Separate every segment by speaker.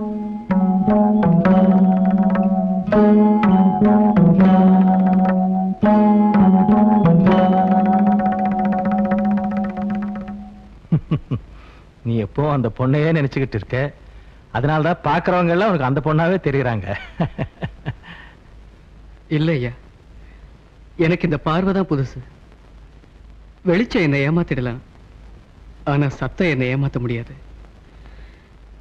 Speaker 1: நீ எப்போ அந்த பொண்ணையே நினைச்சுக்கிட்டு இருக்க? அதனாலதான் பாக்குறவங்க எல்லாம் உனக்கு அந்த பொண்ணாவே தெரியுறாங்க.
Speaker 2: இல்லையா எனக்கு இந்த பார்வை தான் புதுசு. வெளிச்சம் என்னை ஏமாத்திடலாம். ஆனா சத்தம் என்னை ஏமாத்த முடியாது.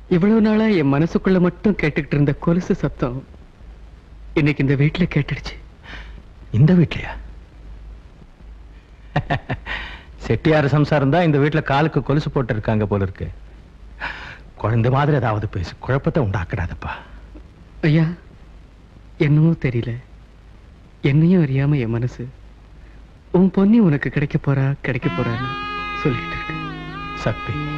Speaker 2: இவ்வளவு நாளா என் மனசுக்குள்ள மட்டும் கேட்டுக்கிட்டு இருந்த கொலுசு சத்தம் இன்னைக்கு இந்த வீட்டுல கேட்டுடுச்சு.
Speaker 1: இந்த வீட்லயா? செட்டியார் சம்சாரம் தான் இந்த வீட்டுல காலுக்கு கொலுசு போட்டு இருக்காங்க போல இருக்கு. குழந்தை மாதிரி ஏதாவது பேசு குழப்பத்தை உண்டாக்குறாதப்பா.
Speaker 2: ஐயா என்னமோ தெரியல. என்னையும் அறியாம என் மனசு உன் பொன்னி உனக்கு கிடைக்க போறா கிடைக்க போறான்னு சொல்லிட்டு இருக்கு.
Speaker 1: சக்தி.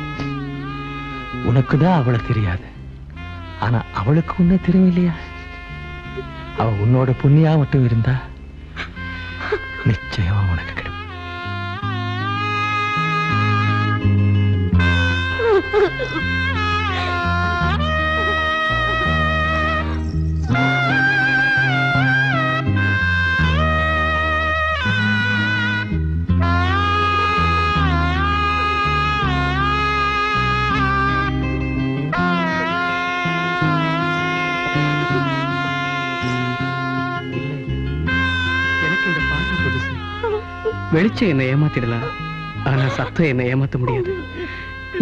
Speaker 1: உனக்கு தான் அவளை தெரியாது. ஆனா அவளுக்கு உன்ன தெரியும் இல்லையா அவ உன்னோட புண்ணியா மட்டும் இருந்தா நிச்சயமா உனக்கு கிடைக்கும்
Speaker 2: இல்ல வெளிச்சம் என்னை ஏமாத்திடலாம். ஆனா சத்தம் என்னை ஏமாத்த முடியாது.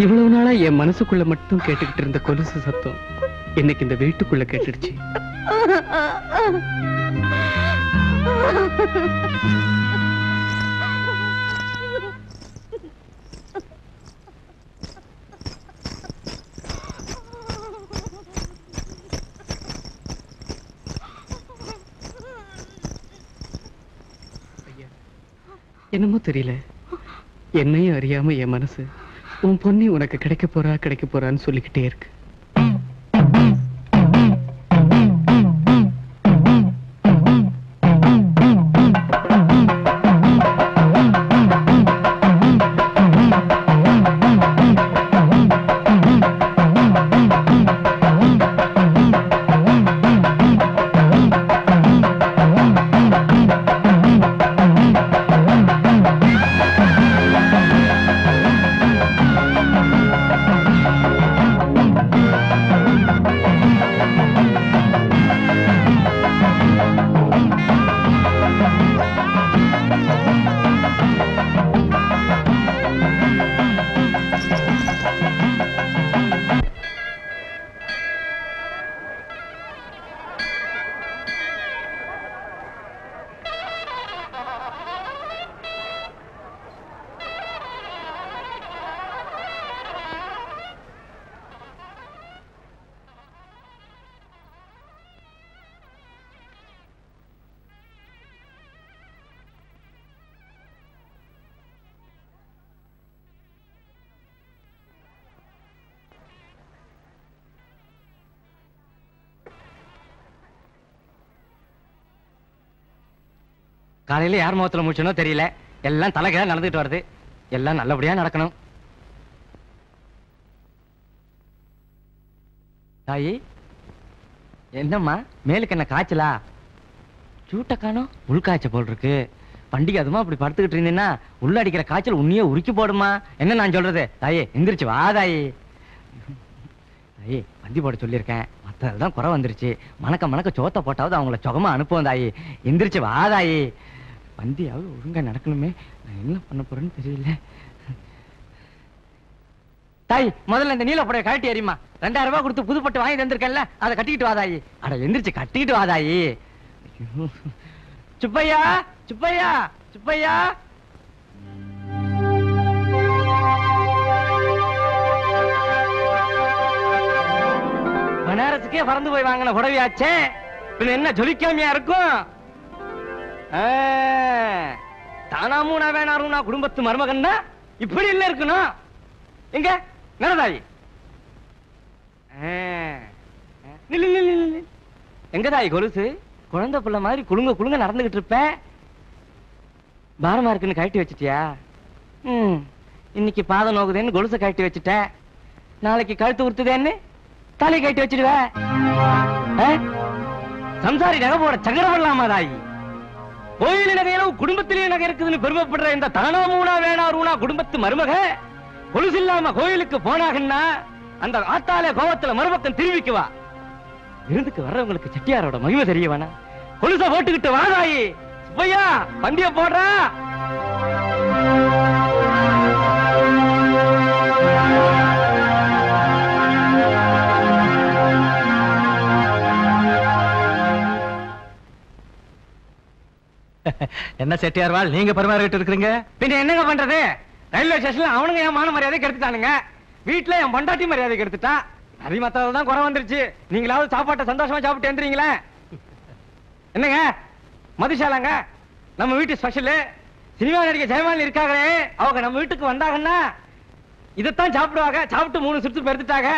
Speaker 2: இவ்வளவு நாளா என் மனசுக்குள்ள மட்டும் கேட்டுக்கிட்டு இருந்த கொலுசு சத்தம் இன்னைக்கு இந்த வீட்டுக்குள்ள கேட்டுடுச்சு. என்னமோ தெரியல. என்னையும் அறியாம என் மனசு உன் பொண்ணி உனக்கு கிடைக்க போறா கிடைக்க போறான்னு சொல்லிக்கிட்டே இருக்கு.
Speaker 3: காலையில யார் முகத்துல முடிச்சனோ தெரியல. எல்லாம் தலைகீழ நடந்துட்டு வருது. எல்லாம் நல்லபடியா நடக்கணும். தாயி என்னம்மா? மேலுக்கு என்ன காய்ச்சலா? சூட்டக்கானோ உள்காய்ச்சல் உள்காய்ச்ச போல் இருக்கு. பண்டிகை அதுமா அப்படி படுத்துக்கிட்டு இருந்தீங்கன்னா உள்ள அடிக்கிற காய்ச்சல் உன்னையே உருக்கி போடுமா? என்ன நான் சொல்றது? தாயே எந்திரிச்சு வா தாயி. தாயி பந்தி போட சொல்லியிருக்கேன். மற்றதுதான் குறை வந்துருச்சு. மணக்க மணக்க சோத்த போட்டாவது அவங்கள சுகமா அனுப்புவோம் தாயி. எந்திரிச்சு வா தாயி. வந்தியாவது ஒழுங்காக நடக்கணுமே. நான் என்ன பண்ண போறேன்னு தெரியல. தாய் முதல்ல இந்த நீல புடைய கழட்டி அறியுமா ரெண்டாயிரம் ரூபாய் கொடுத்து புதுப்பட்டு வாங்கி தந்திருக்கேன்ல அதை கட்டிக்கிட்டு வாதாயி அட எந்திரிச்சு கட்டிக்கிட்டு வாதாயி சுப்பையா சுப்பையா சுப்பையா. பனாரஸுக்கே பறந்து போய் வாங்கின புடவையாச்சே. பின்ன என்ன ஜொலிக்காமையா இருக்கும்? தானாமும் நான் வேணாரும் நான் குடும்பத்து மருமகன் தான் இப்படி இல்ல இருக்கணும் எங்க? நடதாயி நில்லு நில்லு நில்லு எங்க தாய் கொலுசு? குழந்தை பிள்ளை மாதிரி குலுங்க குலுங்க நடந்துகிட்டு இருப்ப. பாரமா இருக்குன்னு கழட்டி வச்சிட்டியா? ம் இன்னைக்கு பாதம் நோக்குதேன்னு கொலுசை கழட்டி வச்சுட்டேன் நாளைக்கு கழுத்து உறுத்துதேன்னு தலை கட்டி வச்சிடுவேன் சம்சாரி நகை போட சங்கரப்படலாமா தாயி? கோயில் நகையிலும் குடும்பத்திலேயே நகை இருக்குதுன்னு பெருமைப்படுற இந்த தானாமூனா வேணா ரூணா குடும்பத்து மருமக கொலுசு இல்லாம கோயிலுக்கு போனாகன்னா அந்த ஆத்தால கோபத்துல மறுபக்கம் திரும்பிக்குவா விருந்துக்கு வர்றவங்களுக்கு செட்டியாரோட மகிமை தெரிய வேணாம். கொலுச போட்டுக்கிட்டு வாதாயி. சுப்பையா பந்திய போடுறா.
Speaker 1: என்ன செட்டியார் வாழ் நீங்க பரிமாறிட்டு இருக்கிறீங்க?
Speaker 3: பின்ன என்னங்க பண்றது? ரயில்வே ஸ்டேஷன்ல அவனுங்க என் மான மரியாதை கெடுத்துட்டானுங்க. வீட்டுல என் பொண்டாட்டி மரியாதை கெடுத்துட்டா நரி மத்தால தான் குறை வந்துருச்சு. நீங்களாவது சாப்பாட்டை சந்தோஷமா சாப்பிட்டு எந்திரீங்களே. என்னங்க? மதுஷாலாங்க நம்ம வீட்டு ஸ்பெஷலு சினிமா நடிகை ஜெயமாலி இருக்காங்களே? அவங்க நம்ம வீட்டுக்கு வந்தாங்கன்னா இதைத்தான் சாப்பிடுவாங்க. சாப்பிட்டு மூணு சுற்று பெருத்துட்டாங்க.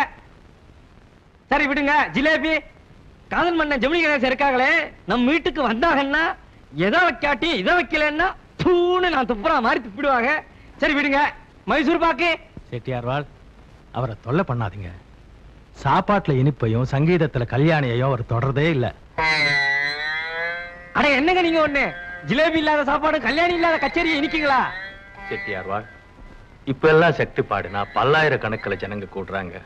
Speaker 3: சரி விடுங்க. ஜிலேபி காதல் மன்னன் ஜெமினி கணேசன் இருக்காங்களே. நம்ம வீட்டுக்கு வந்தாங்கன்னா எதை வைக்காட்டி இதை வைக்கலன்னா தூணு நான் துப்புறா மாதிரி துப்பிடுவாங்க. சரி விடுங்க. மைசூர் பாக்கு.
Speaker 1: செட்டியார்வாள் அவரை தொல்லை பண்ணாதீங்க. சாப்பாட்டுல இனிப்பையும் சங்கீதத்துல கல்யாணியையும் அவர் தொடர்றதே இல்ல.
Speaker 3: அட என்னங்க நீங்க ஒண்ணு? ஜிலேபி இல்லாத சாப்பாடு கல்யாணி இல்லாத கச்சேரி இனிக்குங்களா
Speaker 1: செட்டியார்வாள் இப்ப எல்லாம் சக்தி பாடுனா பல்லாயிரக்கணக்கில் ஜனங்க கூடுறாங்க.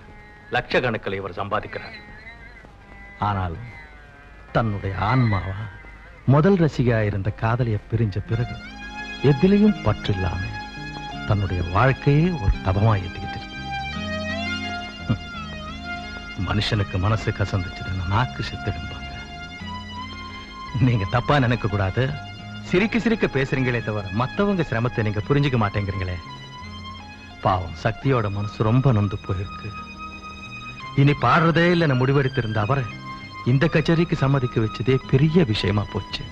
Speaker 1: லட்சக்கணக்கில் இவர் சம்பாதிக்கிறார். ஆனாலும் தன்னுடைய ஆன்மாவா முதல் ரசிகா இருந்த காதலிய பிரிஞ்ச பிறகு எதிலையும் பற்றில்லாம தன்னுடைய வாழ்க்கையே ஒரு தபமா ஏத்திக்கிட்டு இருக்கு. மனுஷனுக்கு மனசு கசந்துச்சுன்னு நாக்கு செத்துடும்பாங்க. நீங்க தப்பா நினைக்க கூடாது சிரிக்க சிரிக்க பேசுறீங்களே தவிர மத்தவங்க சிரமத்தை நீங்க புரிஞ்சுக்க மாட்டேங்கிறீங்களே. பாவம் சக்தியோட மனசு ரொம்ப நொந்து போயிருக்கு. இனி பாடுறதே இல்லைன்னு முடிவெடுத்திருந்த அவரை இந்த கச்சேரிக்கு சம்மதிக்க வச்சதே பெரிய விஷயமா போச்சு.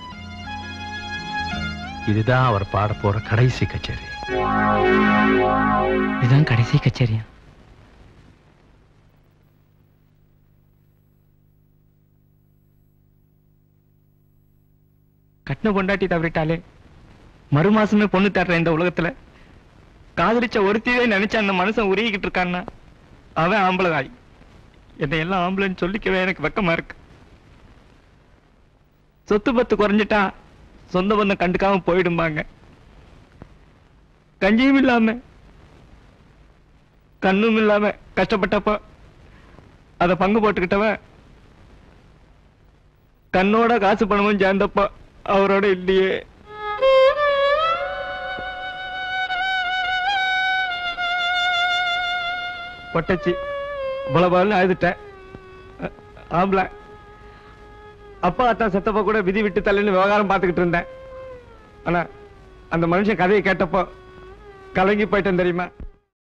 Speaker 1: இதுதான் அவர் பாட போற கடைசி கச்சேரி.
Speaker 3: இதுதான் கடைசி கச்சேரியா? கட்டின பொண்டாட்டி தவறிட்டாலே மறு மாசமே பொண்ணு தர்ற இந்த உலகத்துல காதலிச்ச ஒருத்தியே நினைச்ச அந்த மனுஷன் உருகிக்கிட்டு இருக்கான்னா அவன் ஆம்பளதாய் என்னை எல்லாம் ஆம்பளைன்னு சொல்லிக்கவே எனக்கு வெக்கமா இருக்கு. சொத்து பத்து குறைஞ்சிட்டா சொந்த பந்தம் கண்டுக்காம போயிடும்பாங்க. கஞ்சியும் இல்லாம கண்ணும் இல்லாம கஷ்டப்பட்டப்ப அத பங்கு போட்டுக்கிட்டவன் கண்ணோட காசு பணமும் சேர்ந்தப்ப அவரோட இல்லையே. பொட்டச்சி பலபாலன்னு அழுதுட்டேன் ஆம்பளை. அப்பா அத்தா செத்தப்ப கூட விதி விட்டு தள்ளின்னு விவகாரம் பார்த்துக்கிட்டு இருந்தேன். ஆனா அந்த மனுஷன் கதையை கேட்டப்போ கலங்கி போயிட்டேன் தெரியுமா?